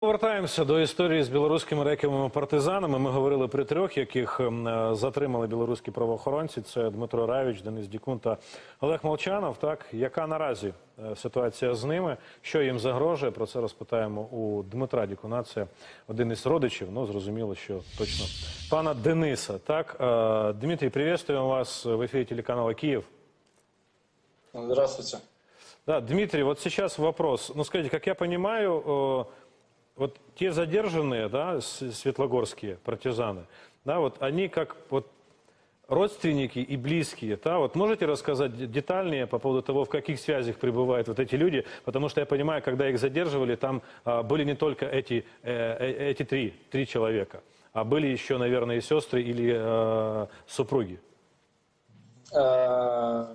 Повертаємося до історії з білоруськими реківими партизанами. Ми говорили про трьох, яких ем, е, затримали білоруські правоохоронці. Це Дмитро Равіч, Денис Дікун та Олег Молчанов. Так, яка наразі е, ситуація з ними? Що їм загрожує? Про це розпитаємо у Дмитра Дікуна. Це один із родичів. Ну зрозуміло, що точно пана Дениса. Так, Е, Дмитрий, вас в ефірі телеканала Київ. Здравствуйте. Да, Дмитрий, вот сейчас вопрос. Ну, скажите, как я понимаю, вот те задержанные, да, светлогорские партизаны, да, вот они как вот родственники и близкие, да, вот можете рассказать де- детальнее по поводу того, в каких связях пребывают вот эти люди, потому что я понимаю, когда их задерживали, там а, были не только эти, э, э, эти три, три человека, а были еще, наверное, и сестры или э, супруги. Э,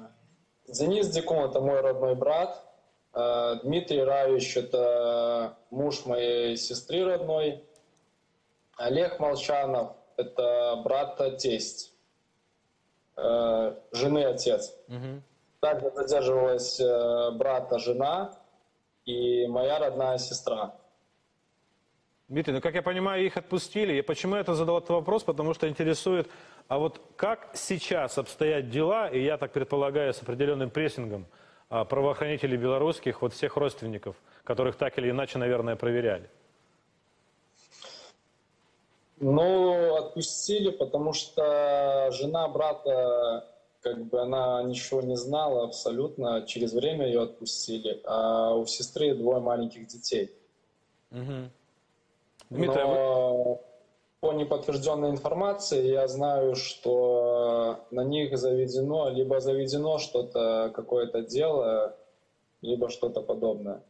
Денис Дикун – это мой родной брат. Э, Дмитрий Равич – это муж моей сестры родной. Олег Молчанов – это брат-тесть, э, жены отец. Также задерживалась э, брата жена и моя родная сестра. Дмитрий, ну как я понимаю, их отпустили. И почему я это задал этот вопрос? Потому что интересует, а вот как сейчас обстоят дела, и я так предполагаю, с определенным прессингом а, правоохранителей белорусских, вот всех родственников, которых так или иначе, наверное, проверяли? Ну, отпустили, потому что жена брата, как бы она ничего не знала абсолютно, через время ее отпустили, а у сестры двое маленьких детей. Дмитрий, а вы- Но по неподтвержденной информации я знаю, что на них заведено, либо заведено что-то, какое-то дело, либо что-то подобное.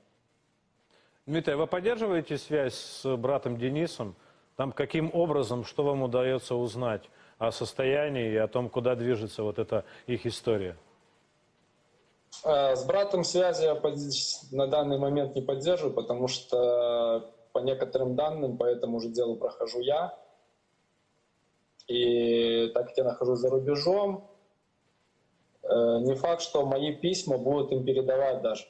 Дмитрий, а вы поддерживаете связь с братом Денисом? Там каким образом, что вам удается узнать о состоянии и о том, куда движется вот эта их история? Э, С братом связи я на данный момент не поддерживаю, потому что по некоторым данным по этому же делу прохожу я. И так как я нахожусь за рубежом, э, не факт, что мои письма будут им передавать даже.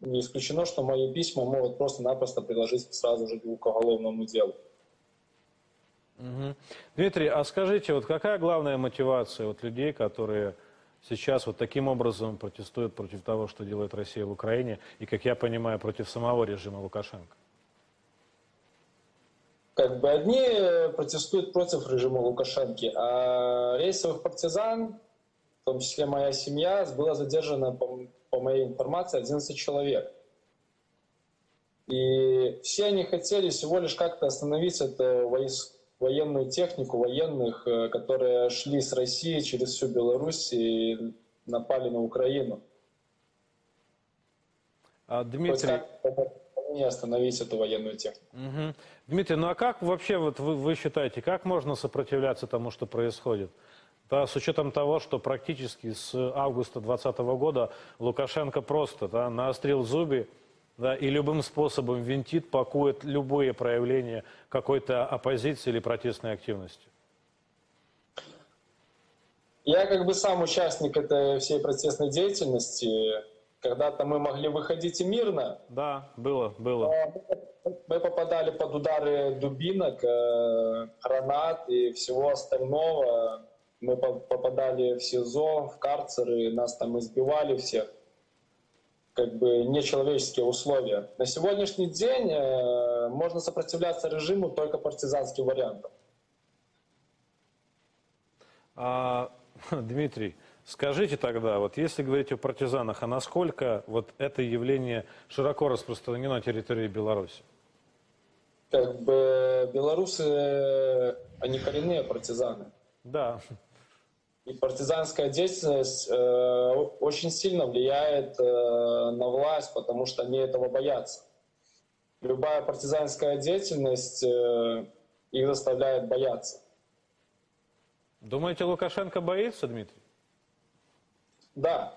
Не исключено, что мои письма могут просто-напросто приложить сразу же к уголовному делу. Дмитрий, а скажите, вот какая главная мотивация вот людей, которые сейчас вот таким образом протестуют против того, что делает Россия в Украине, и, как я понимаю, против самого режима Лукашенко? Как бы одни э, протестуют против режима Лукашенки, а рейсовых партизан, в том числе моя семья, была задержана, по, по моей информации, 11 человек. И все они хотели всего лишь как-то остановить эту военную технику военных, э, которые шли с России через всю Беларусь и напали на Украину. А, Дмитрий, не остановить эту военную технику. Мгм. Дмитрий, ну а как вообще вот вы, вы считаете, как можно сопротивляться тому, что происходит? Да, с учетом того, что практически с августа 2020 года Лукашенко просто да, наострил зубы да, и любым способом винтит, пакует любые проявления какой-то оппозиции или протестной активности. Я как бы сам участник этой всей протестной деятельности. Когда-то мы могли выходить и мирно. Да, было, было. но Мы попадали под удары дубинок, э, гранат и всего остального. Мы по- попадали в СИЗО, в карцеры, нас там избивали всех. Как бы нечеловеческие условия. На сегодняшний день э, можно сопротивляться режиму только партизанским вариантом. А, Дмитрий, скажите тогда, вот если говорить о партизанах, а насколько вот это явление широко распространено на территории Беларуси? Как бы белорусы, э, они коренные партизаны. Да, И партизанская деятельность э, очень сильно влияет э, на власть, потому что они этого боятся. Любая партизанская деятельность э, их заставляет бояться. Думаете, Лукашенко боится, Дмитрий? Да,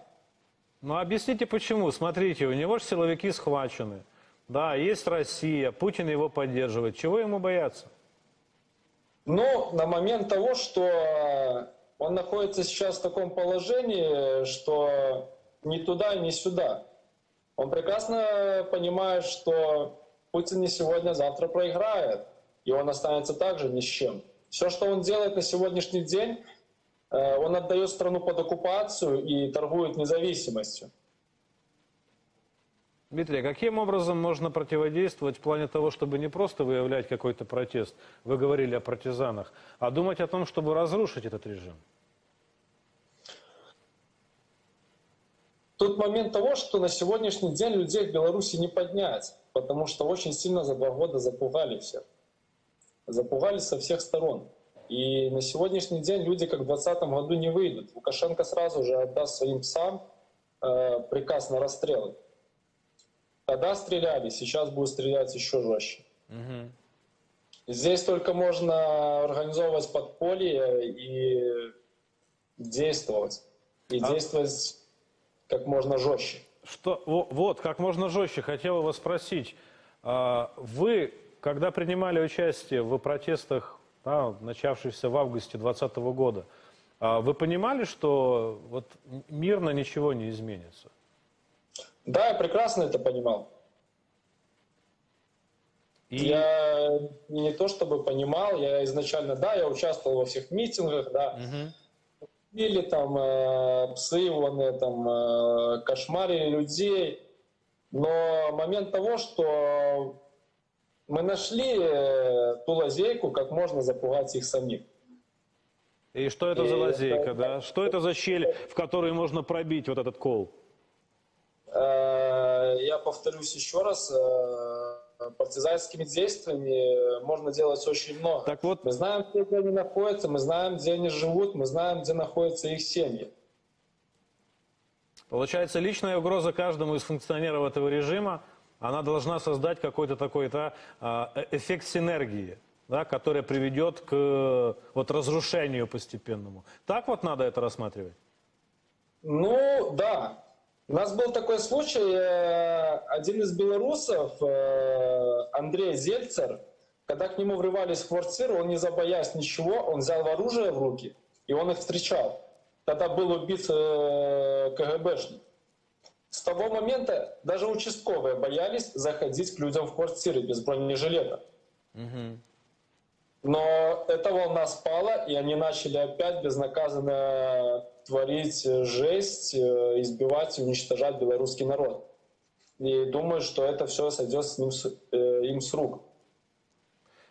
Ну, объясните почему. Смотрите, у него же силовики схвачены. Да, есть Россия, Путин его поддерживает. Чего ему бояться? но на момент того, что он находится сейчас в таком положении, что ни туда, ни сюда. Он прекрасно понимает, что Путин не сегодня, а завтра проиграет. И он останется также ни с чем. Все, что он делает на сегодняшний день, э, он отдает страну под оккупацию и торгует независимостью. Дмитрий, а каким образом можно противодействовать в плане того, чтобы не просто выявлять какой-то протест, вы говорили о партизанах, а думать о том, чтобы разрушить этот режим? Тут момент того, что на сегодняшний день людей в Беларуси не поднять, потому что очень сильно за два года запугали всех. Запугали со всех сторон. И на сегодняшний день люди, как в 2020 году, не выйдут. Лукашенко сразу же отдаст своим псам э, приказ на расстрелы. Тогда стреляли, сейчас будут стрелять еще жестче. Угу. Здесь только можно организовывать подполье и действовать. И А- действовать как можно жестче. Что, во- вот, как можно жестче, хотел вас спросить. А, Вы, когда принимали участие в протестах, да, начавшихся в августе 2020 года, а, вы понимали, что вот мирно ничего не изменится? Да, я прекрасно это понимал. И Я не то чтобы понимал, я изначально, да, я участвовал во всех митингах, да, Мгм. или там э, псы, вон, э, там, э, кошмарили людей. Но момент того, что мы нашли э, ту лазейку, как можно запугать их самих. И что это за И лазейка, это- да? Что это за щель, в которую можно пробить вот этот кол? Э, Я повторюсь еще раз, э, партизанскими действиями можно делать очень много. Так вот, Мы знаем, где они находятся, мы знаем, где они живут, мы знаем, где находятся их семьи. Получается, личная угроза каждому из функционеров этого режима, она должна создать какой-то такой да, э- эффект синергии, да, который приведет к вот, разрушению постепенному. Так вот надо это рассматривать? Ну, да. У нас был такой случай, э, один из белорусов, э, Андрей Зельцер, когда к нему врывались квартиру, он не забоясь ничего, он взял оружие в руки, и он их встречал. Тогда был убит КГБшник. С того момента даже участковые боялись заходить к людям в квартиры без бронежилета. Но эта волна спала, и они начали опять безнаказанно творить жесть, э, избивать и уничтожать белорусский народ. И думаю, что это все сойдет с ним, э, им с рук.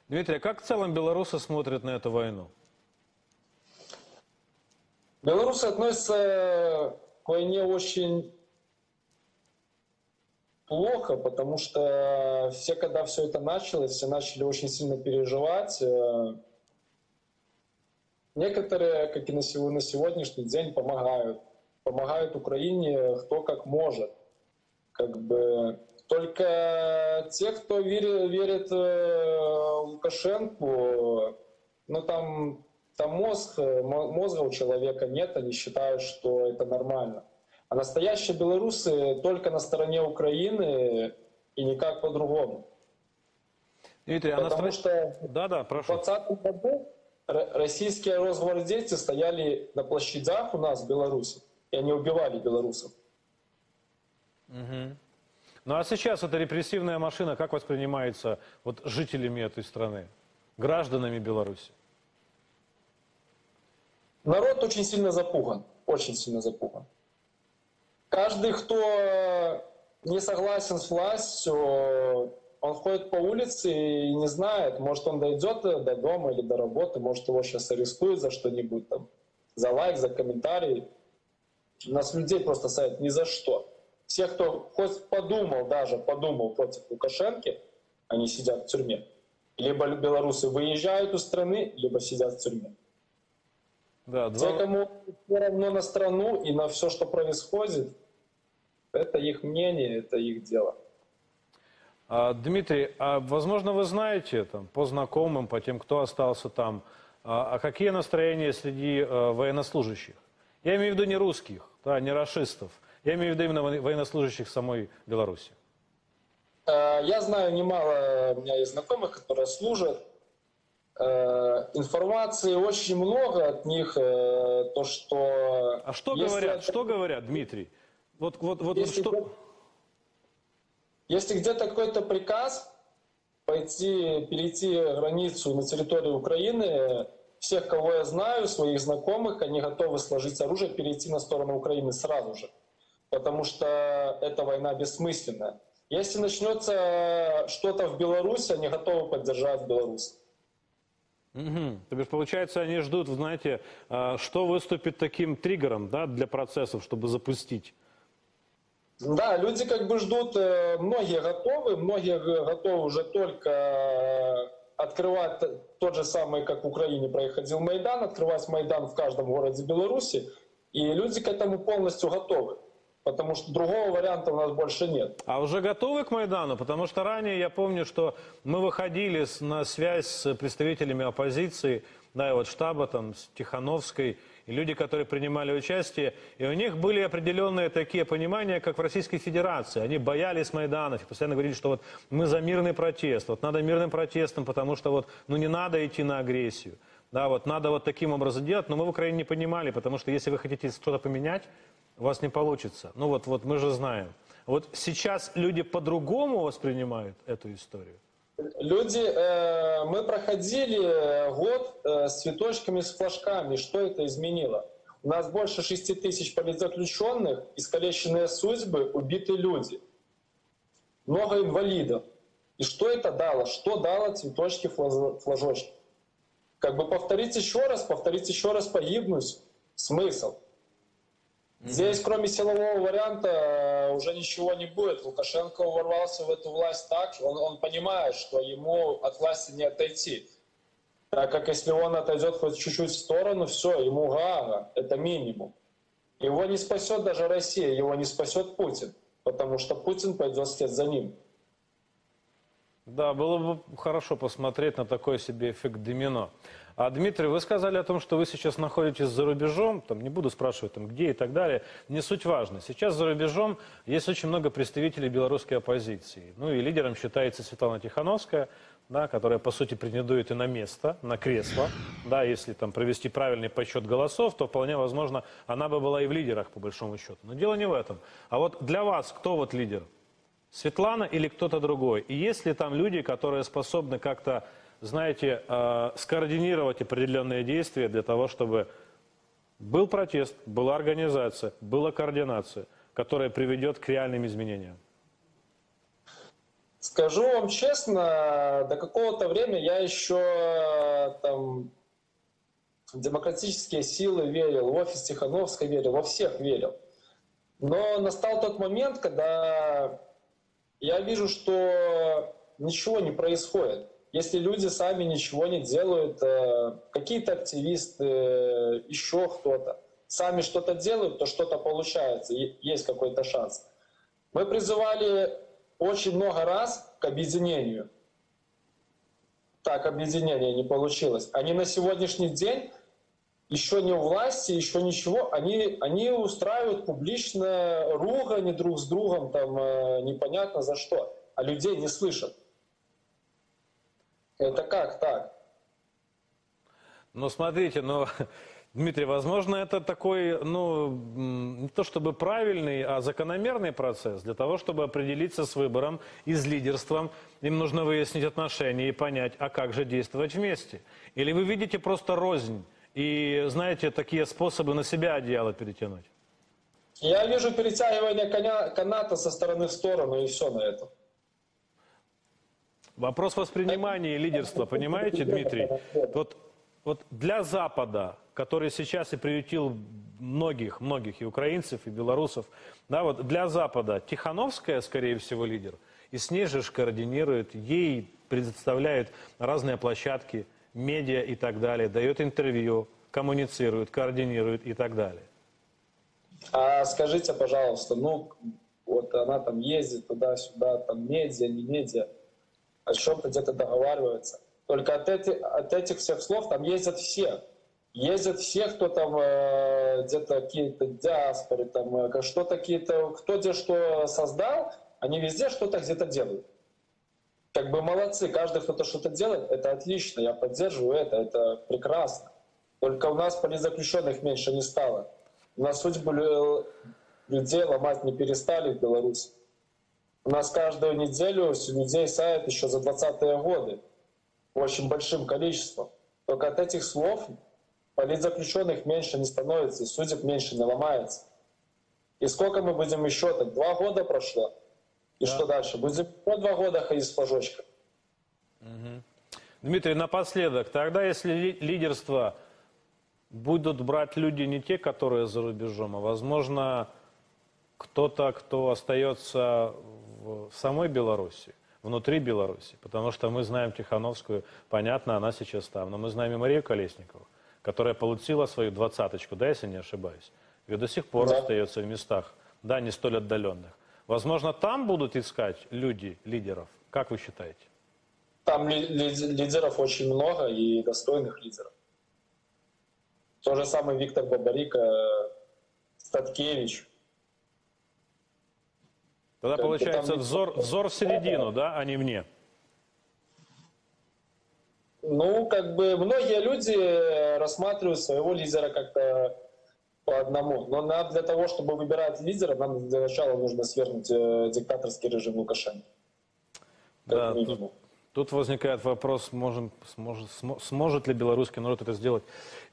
Дмитрий, а как в целом белорусы смотрят на эту войну? Белорусы относятся к войне очень плохо, потому что все, когда все это началось, все начали очень сильно переживать. Э, Некоторые, как и на сего- на сегодняшний день, помогают. Помогают Украине кто как может. Как бы только те, кто верит, верит э, Лукашенку, ну там, там мозг, э, мо- мозга у человека нет, они считают, что это нормально. А настоящие белорусы только на стороне Украины и никак по-другому. Дмитрий, а Потому стра- что Да-да, в прошу. 2020 году российские росгвардейцы стояли на площадях у нас в Беларуси, и они убивали белорусов. Ну а сейчас эта репрессивная машина как воспринимается вот, жителями этой страны, гражданами Беларуси? Народ очень сильно запуган, очень сильно запуган. Каждый, кто не согласен с властью, он ходит по улице и не знает, может он дойдет до дома или до работы, может его сейчас арестуют за что-нибудь там, за лайк, за комментарий. У нас людей просто садят ни за что. Все, кто хоть подумал, даже подумал против Лукашенки, они сидят в тюрьме. Либо белорусы выезжают из страны, либо сидят в тюрьме. Да, Те, два- кому все равно на страну и на все, что происходит, это их мнение, это их дело. А, Дмитрий, а возможно вы знаете там, по знакомым, по тем, кто остался там, а, а какие настроения среди э, военнослужащих? Я имею в виду не русских, да, не расистов. Я имею в виду именно во- военнослужащих самой Беларуси. Э, Я знаю немало, у меня есть знакомых, которые служат. Э, Информации очень много от них, э, то, что... А что говорят? это- Что говорят, Дмитрий? Вот, вот, вот, Если что... где- Если где-то какой-то приказ, пойти, перейти границу на территорию Украины. Всех, кого я знаю, своих знакомых, они готовы сложить оружие, перейти на сторону Украины сразу же. Потому что эта война бессмысленная. Если начнется что-то в Беларуси, они готовы поддержать Беларусь. Угу. То есть, получается, они ждут, знаете, а, что выступит таким триггером да, для процессов, чтобы запустить. Да, люди как бы ждут, э, многие готовы, многие готовы уже только э, открывать тот же самый, как в Украине происходил Майдан, открывать Майдан в каждом городе Беларуси, и люди к этому полностью готовы. Потому что другого варианта у нас больше нет. А уже готовы к Майдану? Потому что ранее я помню, что мы выходили на связь с представителями оппозиции, да, и вот штаба там, с Тихановской, и люди, которые принимали участие, и у них были определенные такие понимания, как в Российской Федерации. Они боялись Майданов и постоянно говорили, что вот мы за мирный протест, вот надо мирным протестом, потому что вот ну не надо идти на агрессию. Да, вот надо вот таким образом делать, но мы в Украине не понимали, потому что если вы хотите что-то поменять, у вас не получится. Ну вот, вот мы же знаем. Вот сейчас люди по-другому воспринимают эту историю. Люди, э, мы проходили год э, с цветочками, с флажками. Что это изменило? У нас больше 6 тысяч политзаключенных, искалеченные судьбы, убиты люди. Много инвалидов. И что это дало? Что дало цветочки, флажочки? Как бы повторить еще раз, повторить еще раз погибнуть. Смысл? Здесь, кроме силового варианта, э, уже ничего не будет. Лукашенко ворвался в эту власть так, он, он понимает, что ему от власти не отойти. Так как если он отойдет хоть чуть-чуть в сторону, все, ему Гаага, это минимум. Его не спасет даже Россия, его не спасет Путин, потому что Путин пойдет вслед за ним. Да, было бы хорошо посмотреть на такой себе эффект домино. А, Дмитрий, вы сказали о том, что вы сейчас находитесь за рубежом, там, не буду спрашивать, там, где и так далее, не суть важно. Сейчас за рубежом есть очень много представителей белорусской оппозиции. Ну и лидером считается Светлана Тихановская, да, которая, по сути, претендует и на место, на кресло. Да, если там провести правильный подсчет голосов, то вполне возможно, она бы была и в лидерах, по большому счету. Но дело не в этом. А вот для вас кто вот лидер? Светлана или кто-то другой? И есть ли там люди, которые способны как-то знаете, э, скоординировать определенные действия для того, чтобы был протест, была организация, была координация, которая приведет к реальным изменениям? Скажу вам честно, до какого-то времени я еще там, в демократические силы верил, в офис Тихановской верил, во всех верил. Но настал тот момент, когда я вижу, что ничего не происходит если люди сами ничего не делают, э, какие-то активисты, еще кто-то, сами что-то делают, то что-то получается, есть какой-то шанс. Мы призывали очень много раз к объединению. Так, объединение не получилось. Они на сегодняшний день еще не у власти, еще ничего, они, они устраивают публично ругань друг с другом, там э, непонятно за что, а людей не слышат. Это как так? Ну, смотрите, ну, Дмитрий, возможно, это такой, ну, не то чтобы правильный, а закономерный процесс. Для того, чтобы определиться с выбором и с лидерством, им нужно выяснить отношения и понять, а как же действовать вместе. Или вы видите просто рознь и, знаете, такие способы на себя одеяло перетянуть? Я вижу перетягивание коня, каната со стороны в сторону, и все на этом. Вопрос воспринимания и лидерства, понимаете, Дмитрий? Вот, вот для Запада, который сейчас и приютил многих, многих и украинцев, и белорусов, да, вот для Запада Тихановская, скорее всего, лидер, и с ней же координирует, ей предоставляют разные площадки, медиа и так далее, дает интервью, коммуницирует, координирует и так далее. А скажите, пожалуйста, ну, вот она там ездит туда-сюда, там медиа, не медиа, о чем-то где-то договариваются. Только от, эти, от этих всех слов там ездят все. Ездят все, кто там э, где-то какие-то диаспоры, там э, что-то какие-то, кто где что создал, они везде что-то где-то делают. Как бы молодцы, каждый кто-то что-то делает, это отлично, я поддерживаю это, это прекрасно. Только у нас политзаключенных меньше не стало. У нас судьбу людей ломать не перестали в Беларуси. У нас каждую неделю людей сают еще за 20-е годы. Очень большим количеством. Только от этих слов политзаключенных меньше не становится, и судеб меньше не ломается. И сколько мы будем еще так? Два года прошло. И что дальше? Будем по два года ходить с флажочком. Дмитрий, напоследок, тогда если ли- лидерство будут брать люди не те, которые за рубежом, а, возможно, кто-то, кто остается в самой Беларуси, внутри Беларуси, потому что мы знаем Тихановскую, понятно, она сейчас там, но мы знаем и Марию Колесникову, которая получила свою двадцаточку, да, если не ошибаюсь, и до сих пор Да. остается в местах, да, не столь отдаленных. Возможно, там будут искать люди, лидеров. Как вы считаете? Там ли- ли- лидеров очень много и достойных лидеров. То же самое Виктор Бабарика, Статкевич. Тогда Как получается там- взор, взор в середину, да, а не вне. Ну, как бы многие люди рассматривают своего лидера как-то по одному. Но нам для того, чтобы выбирать лидера, нам для начала нужно свергнуть э, диктаторский режим Лукашенко. Да, тут, тут возникает вопрос, можем, сможет, смо- сможет ли белорусский народ это сделать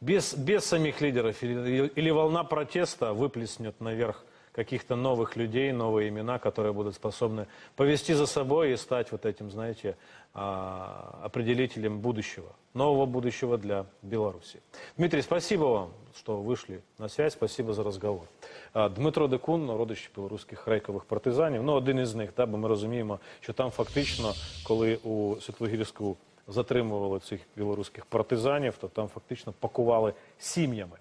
без, без самих лидеров, или, или волна протеста выплеснет наверх каких-то новых людей, новые имена, которые будут способны повести за собой и стать вот этим, знаете, а, определителем будущего, нового будущего для Беларуси. Дмитрий, спасибо вам, що вийшли на связь, спасибо за розговор. А, Дмитро Декун, родич білоруських рейкових партизанів, ну один із них, да, бо ми розуміємо, що там фактично, коли у Світлогірську затримували цих білоруських партизанів, то там фактично пакували сім'ями.